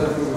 Obrigado.